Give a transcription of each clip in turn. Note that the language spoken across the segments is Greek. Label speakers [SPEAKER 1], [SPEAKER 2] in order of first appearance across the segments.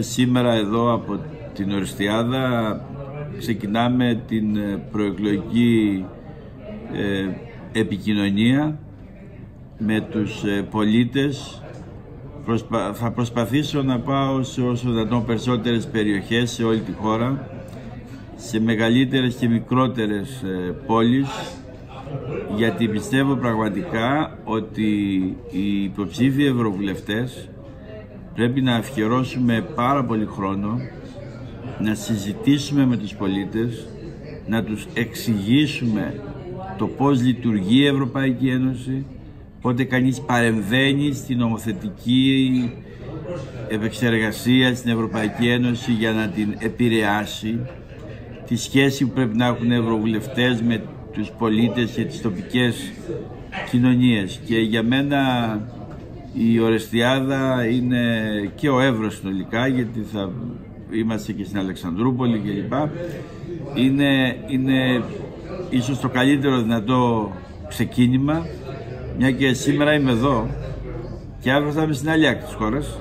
[SPEAKER 1] Σήμερα εδώ από την Οριστιάδα ξεκινάμε την ε, προεκλογική ε, επικοινωνία με τους ε, πολίτες. Θα προσπαθήσω να πάω σε όσο δυνατόν περισσότερες περιοχές σε όλη τη χώρα, σε μεγαλύτερες και μικρότερες πόλεις, γιατί πιστεύω πραγματικά ότι οι υποψήφιοι ευρωβουλευτές πρέπει να αφιερώσουμε πάρα πολύ χρόνο να συζητήσουμε με τους πολίτες, να τους εξηγήσουμε το πώς λειτουργεί η Ευρωπαϊκή Ένωση, πότε κανείς παρεμβαίνει στην νομοθετική επεξεργασία στην Ευρωπαϊκή Ένωση για να την επηρεάσει, τη σχέση που πρέπει να έχουν οι ευρωβουλευτές με τους πολίτες και τις τοπικές κοινωνίες. Και για μένα η Ορεστιάδα είναι και ο Εύρος συνολικά γιατί θα είμαστε και στην Αλεξανδρούπολη κλπ. Είναι, είναι ίσως το καλύτερο δυνατό ξεκίνημα μια και σήμερα είμαι εδώ και αύριο θα είμαι στην άλλη άκρη της χώρας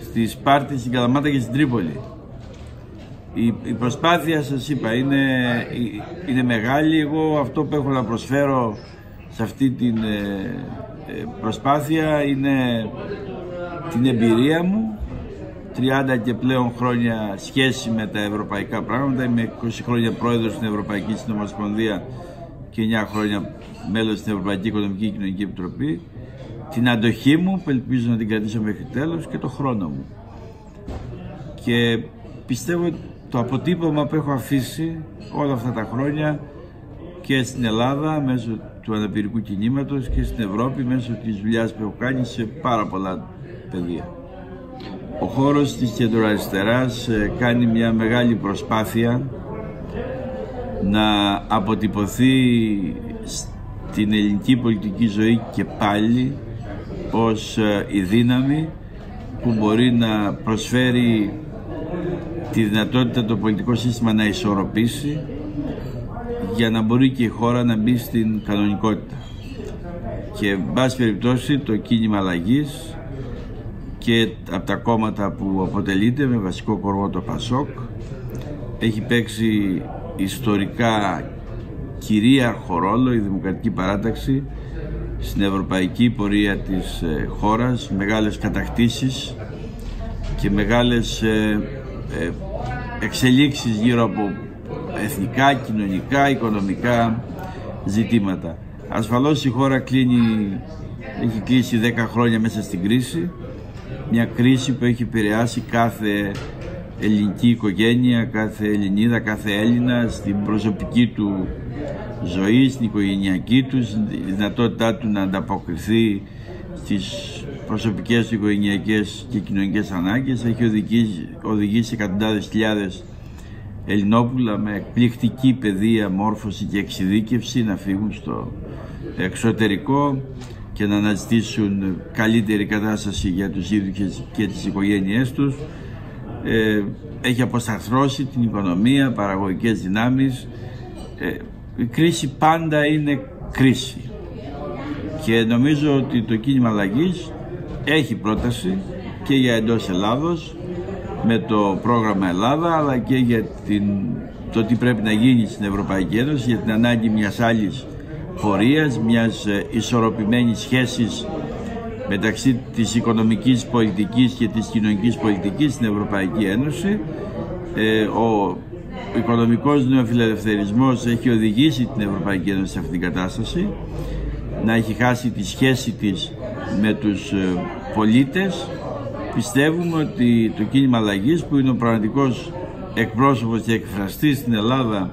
[SPEAKER 1] στη Σπάρτη, στην Καλαμάτα και στην Τρίπολη. Η, η προσπάθεια σας είπα είναι, είναι μεγάλη. Εγώ αυτό που έχω να προσφέρω σε αυτή την ε, ε, προσπάθεια είναι την εμπειρία μου. 30 και πλέον χρόνια σχέση με τα ευρωπαϊκά πράγματα. Είμαι 20 χρόνια πρόεδρος στην Ευρωπαϊκή Συνομοσπονδία και 9 χρόνια μέλος στην Ευρωπαϊκή Οικονομική και Κοινωνική Επιτροπή. Την αντοχή μου που ελπίζω να την κρατήσω μέχρι τέλος και το χρόνο μου. Και πιστεύω το αποτύπωμα που έχω αφήσει όλα αυτά τα χρόνια και στην Ελλάδα μέσω του αναπηρικού κινήματος και στην Ευρώπη μέσω της δουλειάς που έχω κάνει σε πάρα πολλά πεδία. Ο χώρος της κεντροαριστεράς ε, κάνει μια μεγάλη προσπάθεια να αποτυπωθεί στην ελληνική πολιτική ζωή και πάλι ως ε, η δύναμη που μπορεί να προσφέρει τη δυνατότητα το πολιτικό σύστημα να ισορροπήσει για να μπορεί και η χώρα να μπει στην κανονικότητα. Και εν πάση περιπτώσει το κίνημα αλλαγής και από τα κόμματα που αποτελείται με βασικό κορμό το ΠΑΣΟΚ έχει παίξει ιστορικά κυρίαρχο ρόλο η Δημοκρατική Παράταξη στην ευρωπαϊκή πορεία της ε, χώρας, μεγάλες κατακτήσεις και μεγάλες ε, ε, εξελίξεις γύρω από εθνικά, κοινωνικά, οικονομικά ζητήματα. Ασφαλώς η χώρα κλείνει, έχει κλείσει 10 χρόνια μέσα στην κρίση, μια κρίση που έχει επηρεάσει κάθε ελληνική οικογένεια, κάθε Ελληνίδα, κάθε Έλληνα στην προσωπική του ζωή, στην οικογενειακή τους, στην δυνατότητά του να ανταποκριθεί στις προσωπικές, οικογενειακές και κοινωνικές ανάγκες. Έχει οδηγήσει, οδηγήσει εκατοντάδες χιλιάδες Ελληνόπουλα με εκπληκτική παιδεία, μόρφωση και εξειδίκευση να φύγουν στο εξωτερικό και να αναζητήσουν καλύτερη κατάσταση για τους ίδιους και τις οικογένειές τους. Ε, έχει αποσταθρώσει την οικονομία, παραγωγικές δυνάμεις. Ε, η κρίση πάντα είναι κρίση. Και νομίζω ότι το κίνημα αλλαγής έχει πρόταση και για εντός Ελλάδος με το πρόγραμμα Ελλάδα αλλά και για την, το τι πρέπει να γίνει στην Ευρωπαϊκή Ένωση για την ανάγκη μιας άλλης πορείας, μιας ε, ισορροπημένης σχέσης μεταξύ της οικονομικής πολιτικής και της κοινωνικής πολιτικής στην Ευρωπαϊκή Ένωση. Ε, ο οικονομικός νεοφιλελευθερισμός έχει οδηγήσει την Ευρωπαϊκή Ένωση σε αυτήν την κατάσταση να έχει χάσει τη σχέση της με τους ε, πολίτες πιστεύουμε ότι το κίνημα αλλαγής που είναι ο πραγματικός εκπρόσωπος και εκφραστής στην Ελλάδα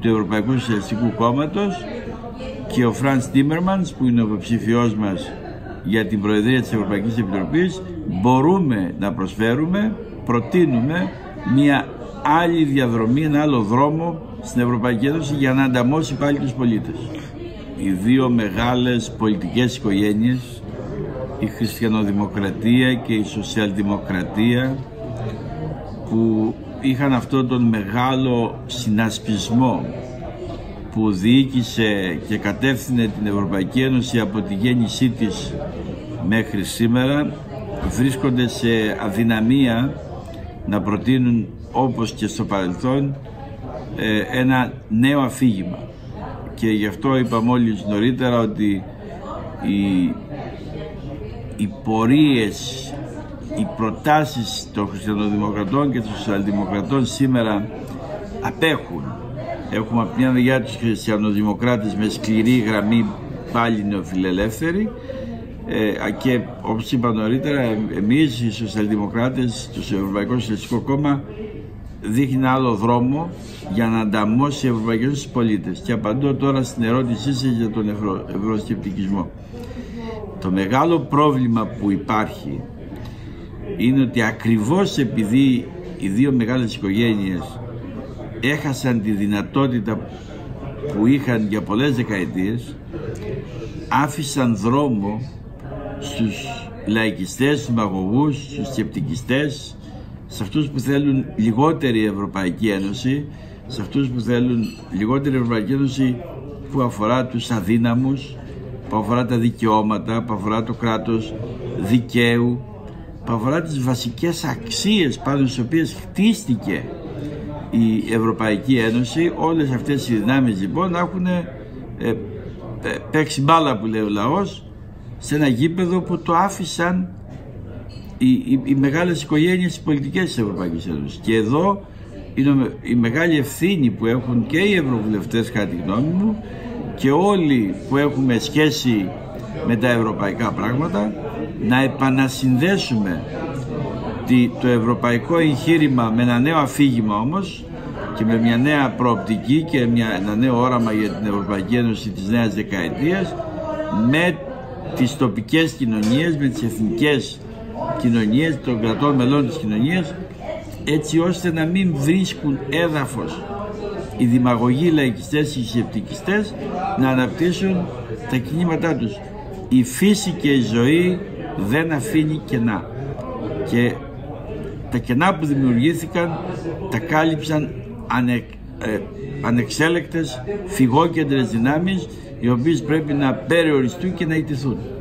[SPEAKER 1] του Ευρωπαϊκού Σοσιαλιστικού Κόμματος και ο Φραντ Τίμερμαν που είναι ο υποψήφιός μας για την Προεδρία της Ευρωπαϊκής Επιτροπής μπορούμε να προσφέρουμε, προτείνουμε μια άλλη διαδρομή, ένα άλλο δρόμο στην Ευρωπαϊκή Ένωση για να ανταμώσει πάλι τους πολίτες. Οι δύο μεγάλες πολιτικές οικογένειες η χριστιανοδημοκρατία και η σοσιαλδημοκρατία που είχαν αυτόν τον μεγάλο συνασπισμό που διοίκησε και κατεύθυνε την Ευρωπαϊκή Ένωση από τη γέννησή της μέχρι σήμερα βρίσκονται σε αδυναμία να προτείνουν όπως και στο παρελθόν ε, ένα νέο αφήγημα. Και γι' αυτό είπα μόλις νωρίτερα ότι οι, οι πορείες, οι προτάσεις των χριστιανοδημοκρατών και των σοσιαλδημοκρατών σήμερα απέχουν. Έχουμε από μια μεριά τους χριστιανοδημοκράτες με σκληρή γραμμή πάλι νεοφιλελεύθεροι. Ε, και όπως είπα νωρίτερα εμείς οι σοσιαλδημοκράτες το Ευρωπαϊκό Σοσιαλιστικό Κόμμα δείχνει άλλο δρόμο για να ανταμώσει η Ευρωπαϊκή Ένωση στους πολίτες. Και απαντώ τώρα στην ερώτησή σας για τον ευρω, ευρωσκεπτικισμό το μεγάλο πρόβλημα που υπάρχει είναι ότι ακριβώς επειδή οι δύο μεγάλες οικογένειες έχασαν τη δυνατότητα που είχαν για πολλές δεκαετίες άφησαν δρόμο στους λαϊκιστές, στους μαγωγούς, στους σκεπτικιστές, σε αυτούς που θέλουν λιγότερη Ευρωπαϊκή Ένωση, σε αυτούς που θέλουν λιγότερη Ευρωπαϊκή Ένωση που αφορά τους αδύναμους, που αφορά τα δικαιώματα, που αφορά το κράτος δικαίου, που αφορά τις βασικές αξίες πάνω στις οποίες χτίστηκε η Ευρωπαϊκή Ένωση, όλες αυτές οι δυνάμεις λοιπόν έχουν ε, ε, παίξει μπάλα που λέει ο λαός σε ένα γήπεδο που το άφησαν οι, οι, οι μεγάλες οικογένειες οι πολιτικές της Ευρωπαϊκής Ένωσης. Και εδώ είναι η μεγάλη ευθύνη που έχουν και οι ευρωβουλευτές κατά τη γνώμη μου και όλοι που έχουμε σχέση με τα ευρωπαϊκά πράγματα να επανασυνδέσουμε το ευρωπαϊκό εγχείρημα με ένα νέο αφήγημα όμως και με μια νέα προοπτική και μια, ένα νέο όραμα για την Ευρωπαϊκή Ένωση της νέας δεκαετίας με τις τοπικές κοινωνίες, με τις εθνικές κοινωνίες, των κρατών μελών της κοινωνίας έτσι ώστε να μην βρίσκουν έδαφος οι δημαγωγοί λαϊκιστές, οι σκεπτικιστές να αναπτύσσουν τα κινήματά τους. Η φύση και η ζωή δεν αφήνει κενά και τα κενά που δημιουργήθηκαν τα κάλυψαν ανε, ε, ανεξέλεκτες φυγόκεντρες δυνάμεις οι οποίες πρέπει να περιοριστούν και να ιτηθούν.